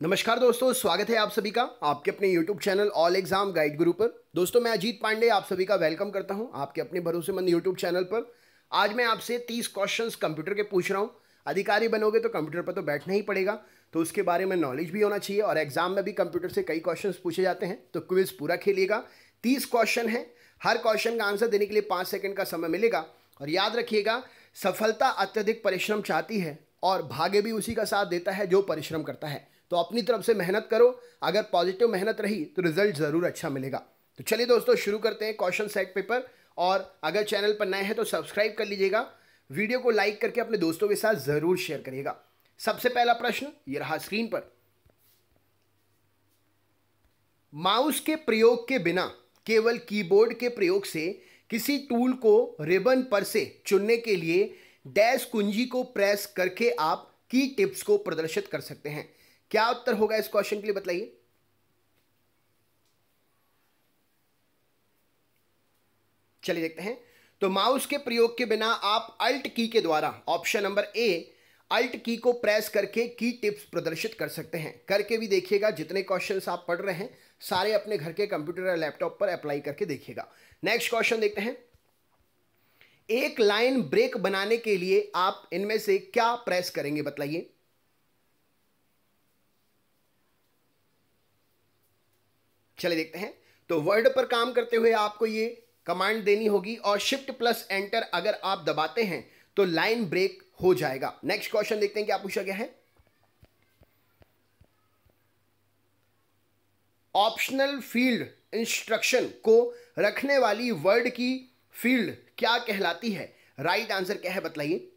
नमस्कार दोस्तों, स्वागत है आप सभी का आपके अपने YouTube channel all exam guide Guru पर। दोस्तों, मैं अजीत पांडे आप सभी का वेलकम करता हूँ आपके अपने भरोसेमंद YouTube चैनल पर। आज मैं आपसे 30 क्वेश्चंस कंप्यूटर के पूछ रहा हूँ। अधिकारी बनोगे तो कंप्यूटर पर तो बैठना ही पड़ेगा तो उसके बारे में नॉलेज भी होना चाहिए और एग्ज़ाम में भी कंप्यूटर से कई क्वेश्चन पूछे जाते हैं तो क्विज पूरा खेलिएगा। तीस क्वेश्चन है, हर क्वेश्चन का आंसर देने के लिए पाँच सेकेंड का समय मिलेगा और याद रखिएगा, सफलता अत्यधिक परिश्रम चाहती है और भाग्य भी उसी का साथ देता है जो परिश्रम करता है। तो अपनी तरफ़ से मेहनत करो। अगर पॉजिटिव मेहनत रही तो रिज़ल्ट ज़रूर अच्छा मिलेगा। तो चलिए दोस्तों, शुरू करते हैं क्वेश्चन सेट पेपर और अगर चैनल पर नए हैं तो सब्सक्राइब कर लीजिएगा। वीडियो को लाइक करके अपने दोस्तों के साथ ज़रूर शेयर करिएगा। सबसे पहला प्रश्न, ये रहा स्क्रीन पर। माउस के प्रयोग के बिना, केवल कीबोर्ड के प्रयोग से, किसी टूल को रिबन पर से चुनने के लिए डैश कुंजी को प्रेस करके आप की टिप्स को प्रदर्शित कर सकते हैं। क्या उत्तर होगा इस क्वेश्चन के लिए बताइए? चलिए देखते हैं। तो माउस के प्रयोग के बिना आप अल्ट की के द्वारा ऑप्शन नंबर ए अल्ट की को प्रेस करके की टिप्स प्रदर्शित कर सकते हैं। करके भी देखिएगा, जितने क्वेश्चंस आप पढ़ रहे हैं, सारे अपने घर के कंप्यूटर या लैपटॉप पर अप्लाई करके देखिएगा। नेक्स्ट क्वेश्चन देखते हैं। एक लाइन ब्रेक बनाने के लिए आप इनमें से क्या प्रेस करेंगे, बताइए। चलिए देखते हैं। तो वर्ड पर काम करते हुए आपको ये कमांड देनी होगी और शिफ्ट प्लस एंटर अगर आप दबाते हैं तो लाइन ब्रेक हो जाएगा। नेक्स्ट क्वेश्चन देखते हैं क्या पूछा गया है। ऑप्शनल फ़ील्ड इंस्ट्रक्शन को रखने वाली वर्ड की फ़ील्ड क्या कहलाती है? राइट right आंसर क्या है बतलाइए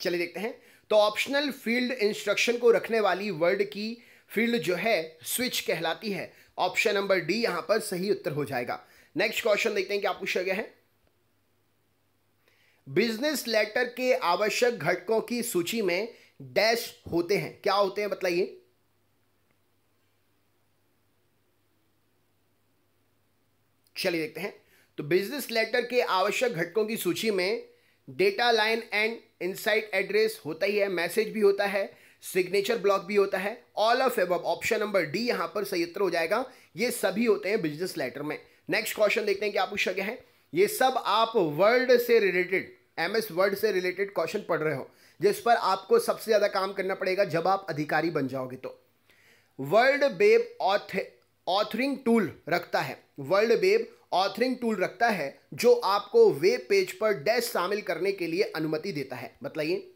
चलिए देखते हैं। तो ऑप्शनल फ़ील्ड इंस्ट्रक्शन को रखने वाली वर्ड की फ़ील्ड जो है स्विच कहलाती है। ऑप्शन नंबर डी यहाँ पर सही उत्तर हो जाएगा। नेक्स्ट क्वेश्चन देखते हैं क्या पूछा गया है। बिज़नेस लेटर के आवश्यक घटकों की सूची में डैश होते हैं। क्या होते हैं बताइए। चलिए देखते हैं। तो बिज़नेस लेटर के आवश्यक घटकों की सूची में data line and insight address होता ही है, मैसेज भी होता है, सिग्नेचर ब्लॉक भी होता है, all of above option number D यहाँ पर सही उत्तर हो जाएगा। ये सभी होते हैं बिज़नेस लेटर में। नेक्स्ट क्वेश्चन देखते हैं क्या पूछा गया है। ये सब आप वर्ड से रिलेटेड, एम एस से रिलेटेड क्वेश्चन पढ़ रहे हो, जिस पर आपको सबसे ज़्यादा काम करना पड़ेगा जब आप अधिकारी बन जाओगे तो। वर्ल्ड बेब ऑथरिंग टूल रखता है। वर्ल्ड बेब ऑथरिंग टूल रखता है, जो आपको वेब पेज पर डैश शामिल करने के लिए अनुमति देता है। बताइए।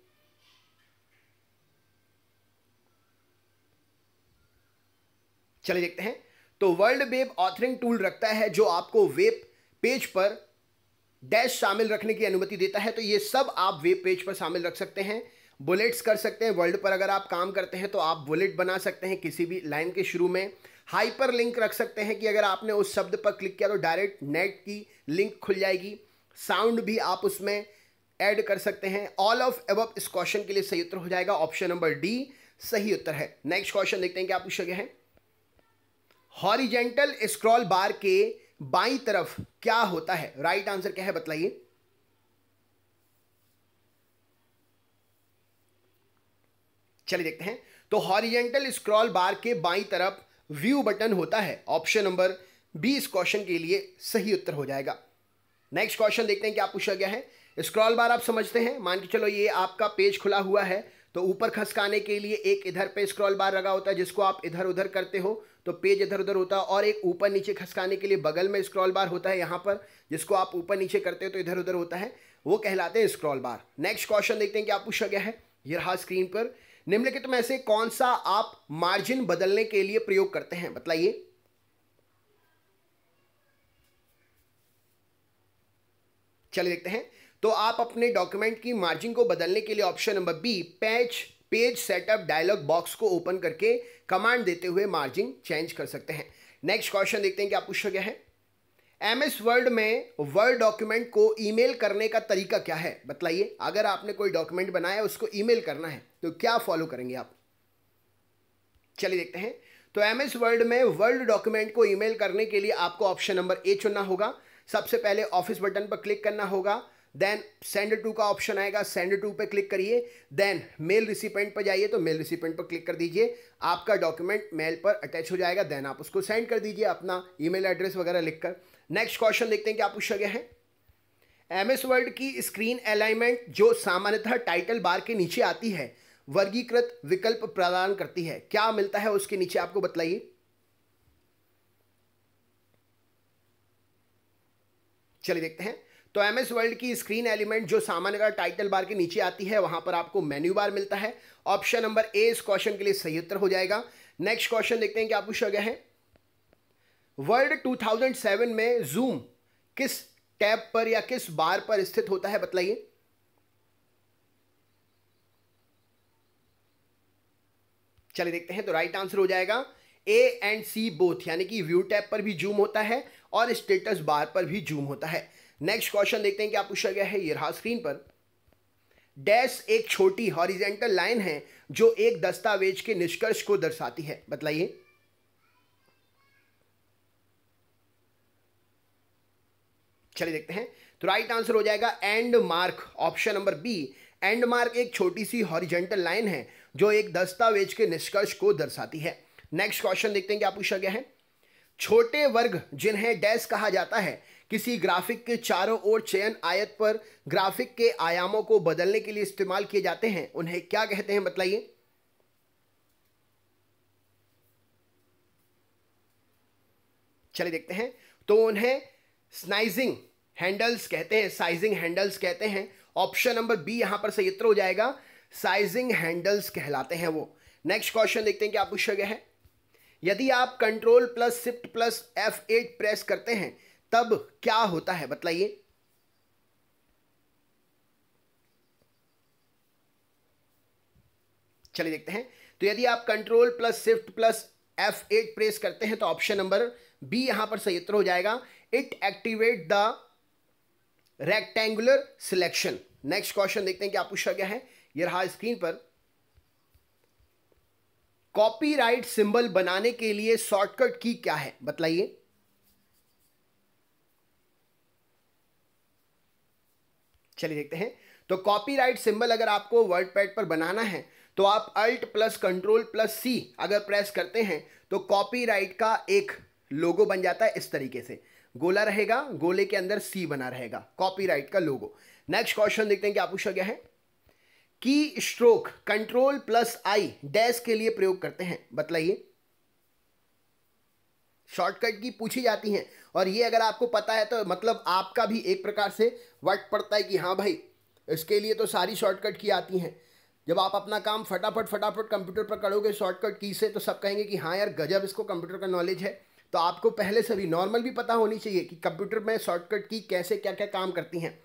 चलिए देखते हैं। तो वर्ल्ड वेब ऑथरिंग टूल रखता है, जो आपको वेब पेज पर डैश शामिल रखने की अनुमति देता है। तो ये सब आप वेब पेज पर शामिल रख सकते हैं। बुलेट्स कर सकते हैं। वर्ल्ड पर अगर आप काम करते हैं तो आप बुलेट बना सकते हैं किसी भी लाइन के शुरू में। हाइपर लिंक रख सकते हैं कि अगर आपने उस शब्द पर क्लिक किया तो डायरेक्ट नेट की लिंक खुल जाएगी। साउंड भी आप उसमें ऐड कर सकते हैं। ऑल ऑफ़ एब इस क्वेश्चन के लिए सही उत्तर हो जाएगा। ऑप्शन नंबर डी सही उत्तर है। नेक्स्ट क्वेश्चन देखते हैं क्या पूछा गया है। हॉरिजेंटल स्क्रॉल बार के बाई तरफ़ क्या होता है? राइट right आंसर क्या है बतलाइए चलिए देखते हैं। तो हॉरिजेंटल स्क्रॉल बार के बाई तरफ़ व्यू बटन होता है। ऑप्शन नंबर बी इस क्वेश्चन के लिए सही उत्तर हो जाएगा। नेक्स्ट क्वेश्चन देखते हैं क्या पूछा गया है। स्क्रॉल बार आप समझते हैं। मान के चलो ये आपका पेज खुला हुआ है। तो ऊपर खसकाने के लिए एक इधर पे स्क्रॉल बार लगा होता है, जिसको आप इधर उधर करते हो। तो पेज इधर उधर होता है और एक ऊपर नीचे खसकाने के लिए बगल में स्क्रॉल बार होता है यहाँ पर, जिसको आप ऊपर नीचे करते हो तो इधर उधर होता है। वो कहलाते हैं स्क्रॉल बार नेक्स्ट क्वेश्चन देखते हैं क्या पूछा गया है। ये रहा स्क्रीन पर। निम्नलिखित में से कौन सा आप मार्जिन बदलने के लिए प्रयोग करते हैं? बताइए चलिए देखते हैं। तो आप अपने डॉक्यूमेंट की मार्जिन को बदलने के लिए option number B patch page setup dialog box को ओपन करके कमांड देते हुए मार्जिन चेंज कर सकते हैं। नेक्स्ट क्वेश्चन देखते हैं क्या पूछा गया है। एम एस वर्ड में वर्ड डॉक्यूमेंट को ईमेल करने का तरीका क्या है? बताइए। अगर आपने कोई डॉक्यूमेंट बनाया उसको ईमेल करना है तो क्या फॉलो करेंगे आप? चलिए देखते हैं। तो एम एस वर्ड में वर्ड डॉक्यूमेंट को ईमेल करने के लिए आपको ऑप्शन नंबर ए चुनना होगा। सबसे पहले ऑफ़िस बटन पर क्लिक करना होगा। देन सेंड टू का ऑप्शन आएगा। सेंड टू पे क्लिक करिए। देन मेल रिसिपेंट पर जाइए तो मेल रिसिपेंट पर क्लिक कर दीजिए। आपका डॉक्यूमेंट मेल पर अटैच हो जाएगा। देन आप उसको सेंड कर दीजिए अपना ईमेल एड्रेस वगैरह लिखकर। नेक्स्ट क्वेश्चन देखते हैं क्या पूछा गया है। एम एस वर्ड की स्क्रीन अलाइनमेंट जो सामान्यतः टाइटल बार के नीचे आती है, वर्गीकृत विकल्प प्रदान करती है। क्या मिलता है उसके नीचे आपको बतलाइए। चलिए देखते हैं। तो एम एस वर्ल्ड की स्क्रीन एलिमेंट जो सामान्यतः टाइटल बार के नीचे आती है, वहाँ पर आपको मेन्यू बार मिलता है। ऑप्शन नंबर ए इस क्वेश्चन के लिए सही उत्तर हो जाएगा। नेक्स्ट क्वेश्चन देखते हैं क्या पूछा गया है। वर्ल्ड 2007 में जूम किस टैब पर या किस बार पर स्थित होता है, बतलाइए। चलिए देखते हैं तो राइट आंसर हो जाएगा ए एंड सी बोथ यानी कि व्यू टैब पर भी जूम होता है और स्टेटस बार पर भी जूम होता है। नेक्स्ट क्वेश्चन देखते हैं क्या पूछा गया है ये रहा स्क्रीन पर। डैश एक छोटी हॉरिजेंटल लाइन है जो एक दस्तावेज़ के निष्कर्ष को दर्शाती है, बतलाइए। चलिए देखते हैं। तो राइट आंसर हो जाएगा end mark option number B end mark एक छोटी सी हॉरिजेंटल लाइन है, जो एक दस्तावेज़ के निष्कर्ष को दर्शाती है। नेक्स्ट क्वेश्चन देखते हैं क्या पूछा गया है। छोटे वर्ग, जिन्हें डैश कहा जाता है, किसी ग्राफिक के चारों ओर चयन आयत पर ग्राफिक के आयामों को बदलने के लिए इस्तेमाल किए जाते हैं, उन्हें क्या कहते हैं बताइए? चलिए देखते हैं। तो उन्हें स्नाइजिंग हैंडल्स कहते हैं साइजिंग हैंडल्स कहते हैं। ऑप्शन नंबर बी यहाँ पर सही उत्तर हो जाएगा। साइजिंग हैंडल्स कहलाते हैं वो। नेक्स्ट क्वेश्चन देखते हैं क्या पूछा गया है। यदि आप control plus shift plus F eight press करते हैं, तब क्या होता है? बतलाइए चलिए देखते हैं। तो यदि आप control plus shift plus F eight press करते हैं तो ऑप्शन नंबर बी यहाँ पर सही उत्तर हो जाएगा। It activate the rectangular selection next question देखते हैं क्या पूछा गया है। यह रहा स्क्रीन पर। कॉपीराइट सिंबल बनाने के लिए शॉर्टकट की क्या है? बतलाइए चलिए देखते हैं। तो कॉपीराइट सिंबल अगर आपको वर्ड पैड पर बनाना है तो आप alt plus control plus C अगर प्रेस करते हैं तो कॉपीराइट का एक लोगो बन जाता है इस तरीके से। गोला रहेगा, गोले के अंदर सी बना रहेगा कॉपीराइट का लोगो। नेक्स्ट क्वेश्चन देखते हैं क्या पूछा गया है की stroke control plus I dash के लिए प्रयोग करते हैं। बतलाइए। शॉर्टकट की पूछी जाती हैं और ये अगर आपको पता है तो मतलब आपका भी एक प्रकार से वट पड़ता है कि हाँ भाई, इसके लिए तो सारी शॉर्टकट की आती हैं। जब आप अपना काम फटाफट फटाफट कंप्यूटर पर करोगे शॉर्टकट की से तो सब कहेंगे कि हाँ यार, गजब इसको कंप्यूटर का नॉलेज है। तो आपको पहले से भी नॉर्मल भी पता होनी चाहिए कि कंप्यूटर में शॉर्टकट की कैसे क्या क्या काम करती हैं।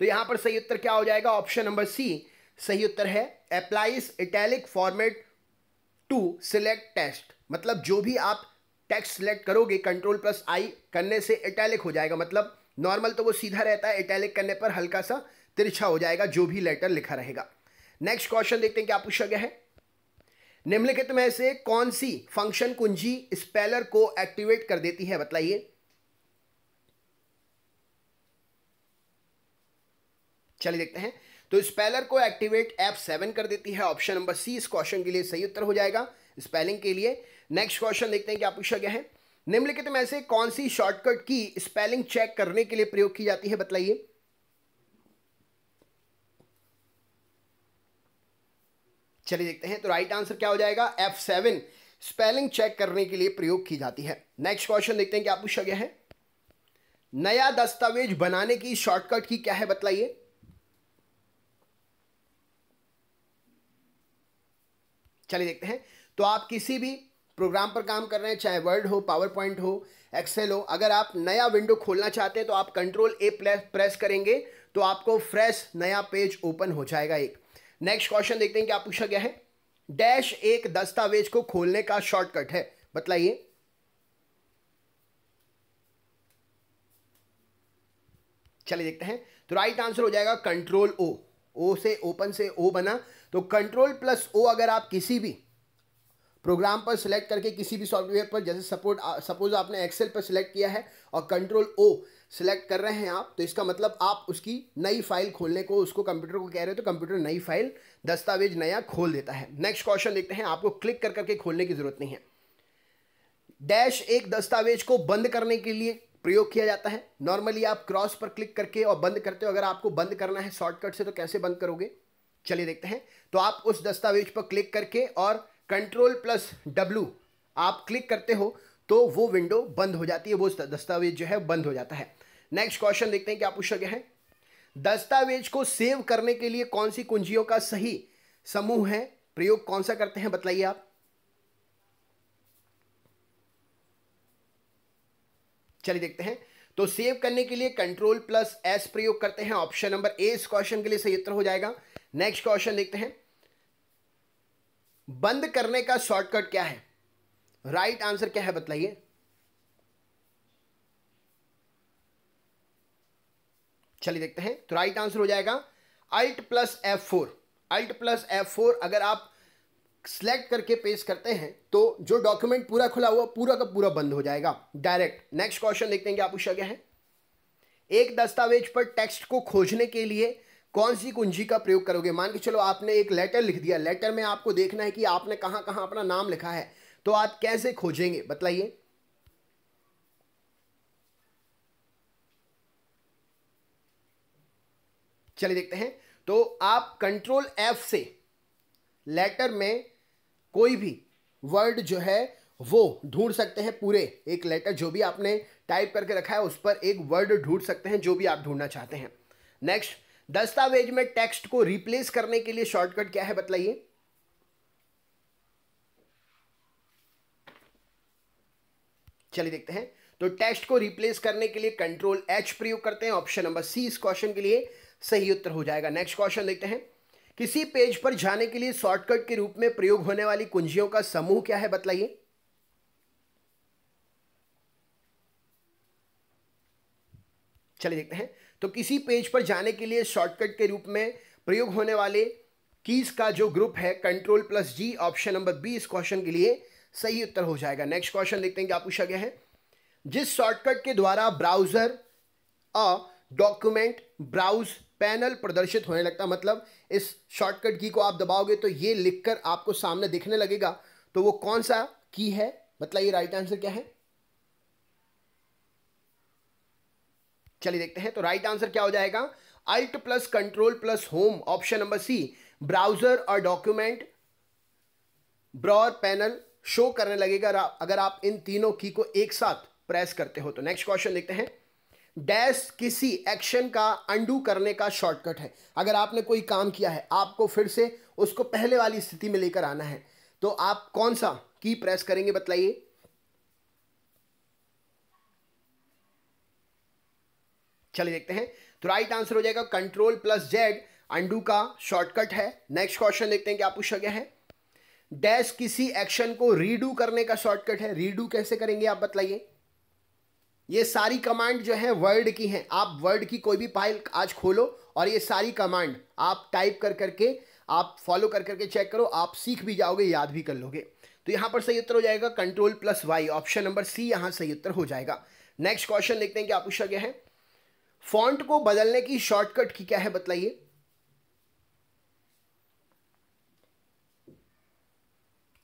तो यहाँ पर सही उत्तर क्या हो जाएगा? ऑप्शन नंबर सी सही उत्तर है applies italic format to select text मतलब जो भी आप टेक्स्ट सिलेक्ट करोगे कंट्रोल प्लस आई करने से इटैलिक हो जाएगा। मतलब नॉर्मल तो वो सीधा रहता है इटैलिक करने पर हल्का सा तिरछा हो जाएगा, जो भी लेटर लिखा रहेगा। नेक्स्ट क्वेश्चन देखते हैं क्या पूछा गया है। निम्नलिखित में से कौन सी फ़ंक्शन कुंजी स्पेलर को एक्टिवेट कर देती है, बताइए। चलिए देखते हैं। तो स्पेलर को एक्टिवेट एफ़ सेवन कर देती है ऑप्शन नंबर सी इस क्वेश्चन के लिए सही उत्तर हो जाएगा स्पेलिंग के लिए। नेक्स्ट क्वेश्चन देखते हैं क्या पूछा गया है। निम्नलिखित में से कौन सी शॉर्टकट की स्पेलिंग चेक करने के लिए प्रयोग की जाती है, बताइए। चलिए देखते हैं तो राइट आंसर क्या हो जाएगा? एफ़ सेवन स्पेलिंग चेक करने के लिए प्रयोग की जाती है। नेक्स्ट क्वेश्चन देखते हैं, क्या पूछा गया है? नया दस्तावेज़ बनाने की शॉर्टकट की क्या है, बताइए। चलिए देखते हैं तो आप किसी भी प्रोग्राम पर काम कर रहे हैं, चाहे वर्ड हो पावर पॉइंट हो एक्सेल हो, अगर आप नया विंडो खोलना चाहते हैं तो आप कंट्रोल ए प्रेस करेंगे तो आपको फ्रेश नया पेज ओपन हो जाएगा एक। नेक्स्ट क्वेश्चन देखते हैं क्या पूछा गया है। डैश एक दस्तावेज़ को खोलने का शॉर्टकट है। बतलाइए। चलिए देखते हैं। तो राइट आंसर हो जाएगा कंट्रोल ओ ओ से ओपन से ओ बना। तो कंट्रोल प्लस ओ अगर आप किसी भी प्रोग्राम पर सिलेक्ट करके किसी भी सॉफ्टवेयर पर, जैसे सपोर्ट सपोज़ आपने एक्सेल पर सिलेक्ट किया है और कंट्रोल ओ सिलेक्ट कर रहे हैं आप तो इसका मतलब आप उसकी नई फ़ाइल खोलने को, उसको कंप्यूटर को कह रहे हो तो कंप्यूटर नई फ़ाइल दस्तावेज़ नया खोल देता है। नेक्स्ट क्वेश्चन देखते हैं, आपको क्लिक कर करके खोलने की ज़रूरत नहीं है। डैश एक दस्तावेज़ को बंद करने के लिए प्रयोग किया जाता है। नॉर्मली आप क्रॉस पर क्लिक करके और बंद करते हो, अगर आपको बंद करना है शॉर्टकट से तो कैसे बंद करोगे? चलिए देखते हैं। तो आप उस दस्तावेज़ पर क्लिक करके और कंट्रोल प्लस डब्लू आप क्लिक करते हो तो वो विंडो बंद हो जाती है, वो दस्तावेज़ जो है बंद हो जाता है। नेक्स्ट क्वेश्चन देखते हैं, क्या पूछा गया है? दस्तावेज़ को सेव करने के लिए कौन सी कुंजियों का सही समूह है? प्रयोग कौन सा करते हैं, बताइए आप। चलिए देखते हैं। तो सेव करने के लिए कंट्रोल प्लस एस प्रयोग करते हैं ऑप्शन नंबर ए इस क्वेश्चन के लिए सही उत्तर हो जाएगा। नेक्स्ट क्वेश्चन देखते हैं। बंद करने का शॉर्टकट क्या है? राइट right आंसर क्या है, बताइए। चलिए देखते हैं। तो राइट आंसर हो जाएगा alt plus F four alt plus F four अगर आप सेलेक्ट करके पेश करते हैं तो जो डॉक्यूमेंट पूरा खुला हुआ, पूरा का पूरा बंद हो जाएगा। डायरेक्ट नेक्स्ट क्वेश्चन देखते हैं क्या पूछा गया है। एक दस्तावेज़ पर टेक्स्ट को खोजने के लिए कौन सी कुंजी का प्रयोग करोगे? मान के चलो आपने एक लेटर लिख दिया। लेटर में आपको देखना है कि आपने कहाँ कहाँ अपना नाम लिखा है। तो आप कैसे खोजेंगे? बतलाइए चलिए देखते हैं। तो आप कंट्रोल एफ़ से लेटर में कोई भी वर्ड जो है, वो ढूंढ सकते हैं पूरे। एक लेटर जो भी आपने टाइप करके रखा है, उस पर एक वर्ड ढूंढ सकते हैं, जो भी आप ढूंढना चाहते हैं। नेक्स्ट दस्तावेज़ में टेक्स्ट को रिप्लेस करने के लिए शॉर्टकट क्या है बतलाइए। चलिए देखते हैं। तो टेक्स्ट को रिप्लेस करने के लिए कंट्रोल एच प्रयोग करते हैं। ऑप्शन नंबर सी इस क्वेश्चन के लिए। सही उत्तर हो जाएगा। नेक्स्ट क्वेश्चन देखते हैं। किसी पेज पर जाने के लिए शॉर्टकट के रूप में प्रयोग होने वाली कुंजियों का समूह क्या है बतलाइए चलिए देखते हैं। तो किसी पेज पर जाने के लिए शॉर्टकट के रूप में प्रयोग होने वाले कीज का जो ग्रुप है control plus G option number B इस क्वेश्चन के लिए सही उत्तर हो जाएगा। नेक्स्ट क्वेश्चन देखते हैं क्या पूछा गया है। जिस शॉर्टकट के द्वारा ब्राउज़र डॉक्यूमेंट, ब्राउज, पैनल प्रदर्शित होने लगता मतलब इस शॉर्टकट की को आप दबाओगे तो ये लिखकर आपको सामने दिखने लगेगा। तो वो कौन सा की है? मतलब ये राइट आंसर क्या है? चलिए देखते हैं। तो राइट आंसर क्या हो जाएगा? Alt plus control plus home option number C browser और डॉक्यूमेंट ब्रॉर पैनल शो करने लगेगा। अगर आप इन तीनों की को एक साथ प्रेस करते हो तो। नेक्स्ट क्वेश्चन देखते हैं। डैश किसी एक्शन का अंडू करने का शॉर्टकट है। अगर आपने कोई काम किया है, आपको फिर से उसको पहले वाली स्थिति में लेकर आना है। तो आप कौन सा की प्रेस करेंगे बतलाइए चलिए देखते हैं। तो राइट आंसर हो जाएगा कंट्रोल प्लस जेड अंडू का शॉर्टकट है। नेक्स्ट क्वेश्चन देखते हैं क्या पूछा गया है। डैश किसी एक्शन को रीडू करने का शॉर्टकट है। रीडू कैसे करेंगे आप बतलाइए ये सारी कमांड जो है वर्ड की हैं। आप वर्ड की कोई भी फ़ाइल आज खोलो और ये सारी कमांड आप टाइप कर करके, आप फॉलो कर करके चेक करो, आप सीख भी जाओगे, याद भी कर लोगे। तो यहाँ पर सही उत्तर हो जाएगा control plus Y option number C यहाँ सही उत्तर हो जाएगा। नेक्स्ट क्वेश्चन देखते हैं क्या पूछा गया है। फॉन्ट को बदलने की शॉर्टकट की क्या है बतलाइए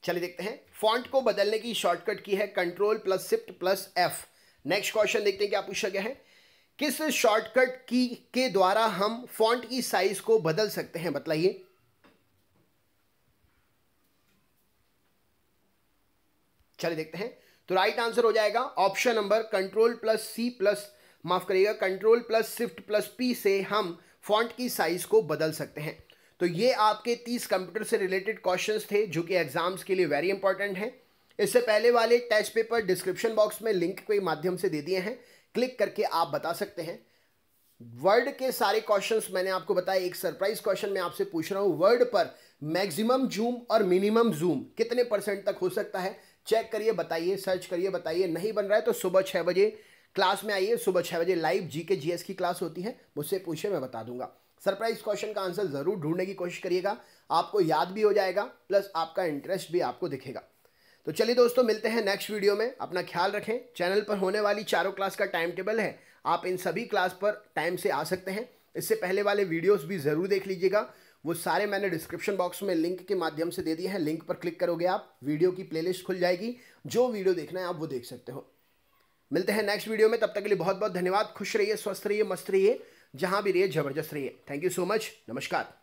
चलिए देखते हैं। फॉन्ट को बदलने की शॉर्टकट की है control plus shift plus F next question देखते हैं क्या पूछा गया है, किस शॉर्टकट की, के द्वारा हम फॉन्ट की साइज़ को बदल सकते हैं? बतलाइए। चलिए देखते हैं। तो राइट आंसर हो जाएगा option number control plus C plus माफ़ करिएगा control plus shift plus P से हम फॉन्ट की साइज़ को बदल सकते हैं। तो ये आपके 30 कंप्यूटर से रिलेटेड क्वेश्चंस थे, जो कि एग्ज़ाम्स के लिए वेरी इंपॉर्टेंट हैं। इससे पहले वाले टेस्ट पेपर डिस्क्रिप्शन बॉक्स में लिंक के माध्यम से दे दिए हैं। क्लिक करके आप बता सकते हैं। वर्ड के सारे क्वेश्चंस मैंने आपको बताया एक सरप्राइज़ क्वेश्चन मैं आपसे पूछ रहा हूँ। वर्ड पर मैक्सिमम जूम और मिनिमम जूम कितने परसेंट तक हो सकता है? चेक करिए, बताइए, सर्च करिए, बताइए। नहीं बन रहा है तो सुबह छः बजे क्लास में आइए। सुबह छः बजे लाइव जी के जी की क्लास होती है। मुझसे पूछे मैं बता दूँगा। सरप्राइज़ क्वेश्चन का आंसर ज़रूर ढूँढने की कोशिश करिएगा। आपको याद भी हो जाएगा, प्लस आपका इंटरेस्ट भी आपको दिखेगा। तो चलिए दोस्तों, मिलते हैं नेक्स्ट वीडियो में। अपना ख्याल रखें। चैनल पर होने वाली चारों क्लास का टाइम टेबल है। आप इन सभी क्लास पर टाइम से आ सकते हैं। इससे पहले वाले वीडियोस भी ज़रूर देख लीजिएगा। वो सारे मैंने डिस्क्रिप्शन बॉक्स में लिंक के माध्यम से दे दिए हैं। लिंक पर क्लिक करोगे आप वीडियो की प्लेलिस्ट खुल जाएगी। जो वीडियो देखना है, आप वो देख सकते हो। मिलते हैं नेक्स्ट वीडियो में। तब तक के लिए बहुत बहुत धन्यवाद। खुश रहिए, स्वस्थ रहिए, मस्त रहिए। जहाँ भी रहिए, ज़बरदस्त रहिए। थैंक यू सो मच नमस्कार।